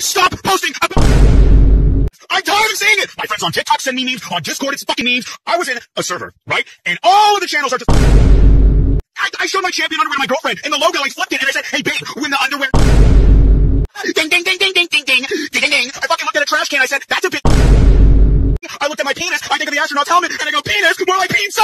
Stop posting about... I'm tired of seeing it! My friends on TikTok send me memes, on Discord it's fucking memes. I was in a server, right? And all of the channels are just... I, I showed my champion underwear to my girlfriend, and the logo, I flipped it, and I said, hey babe, win the underwear... Ding, ding, ding, ding, ding, ding, ding, ding, ding. I fucking looked at a trash can, I said, that's a bit... I looked at my penis, I think of the astronaut's helmet, and I go, penis, more like pizza!